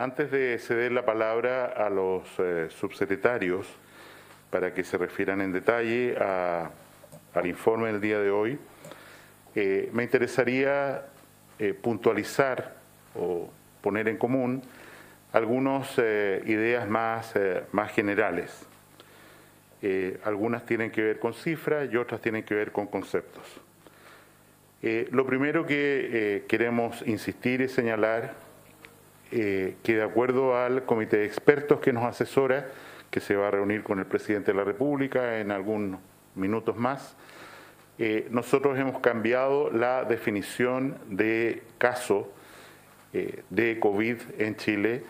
Antes de ceder la palabra a los eh, subsecretarios para que se refieran en detalle al informe del día de hoy, eh, me interesaría eh, puntualizar o poner en común algunas ideas más, más generales. algunas tienen que ver con cifras y otras tienen que ver con conceptos. lo primero que queremos insistir y señalar eh, que de acuerdo al comité de expertos que nos asesora, que se va a reunir con el presidente de la República en algunos minutos más, eh, nosotros hemos cambiado la definición de caso eh, de COVID en Chile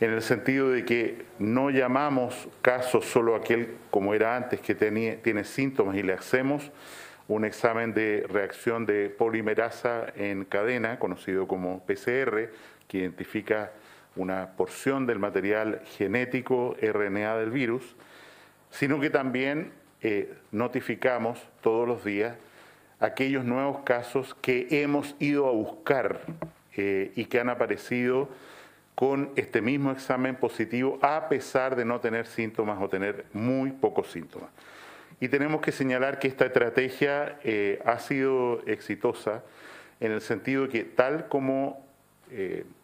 en el sentido de que no llamamos caso solo aquel como era antes que tiene síntomas y le hacemos un examen de reacción de polimerasa en cadena, conocido como PCR, que identifica una porción del material genético RNA del virus, sino que también eh, notificamos todos los días aquellos nuevos casos que hemos ido a buscar eh, y que han aparecido con este mismo examen positivo a pesar de no tener síntomas o tener muy pocos síntomas. Y tenemos que señalar que esta estrategia eh, ha sido exitosa en el sentido que tal como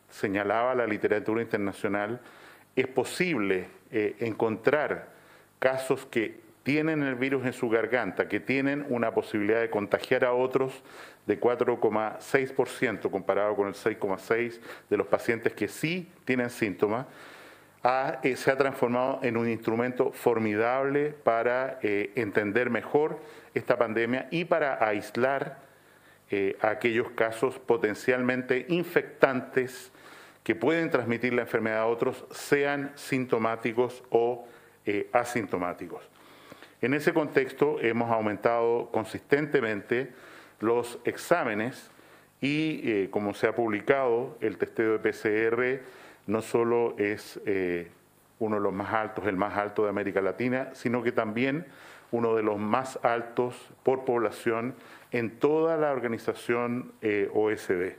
señalaba la literatura internacional, es posible eh, encontrar casos que tienen el virus en su garganta, que tienen una posibilidad de contagiar a otros de 4,6% comparado con el 6,6% de los pacientes que sí tienen síntomas, eh, se ha transformado en un instrumento formidable para eh, entender mejor esta pandemia y para aislar aquellos casos potencialmente infectantes que pueden transmitir la enfermedad a otros, sean sintomáticos o eh, asintomáticos. En ese contexto hemos aumentado consistentemente los exámenes y eh, como se ha publicado, el testeo de PCR no solo es eh, uno de los más altos, el más alto de América Latina, sino que también uno de los más altos por población en toda la organización OSD.